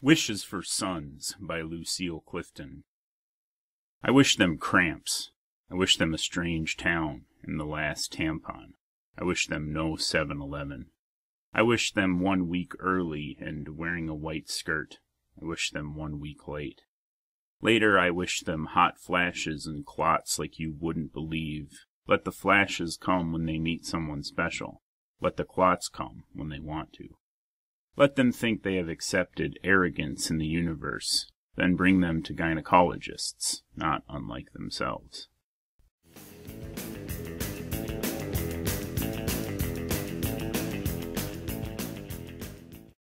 Wishes for Sons by Lucille Clifton. I wish them cramps. I wish them a strange town and the last tampon. I wish them no 7 Eleven. I wish them one week early and wearing a white skirt. I wish them one week late. Later, I wish them hot flashes and clots like you wouldn't believe. Let the flashes come when they meet someone special. Let the clots come when they want to. Let them think they have accepted arrogance in the universe, then bring them to gynecologists, not unlike themselves.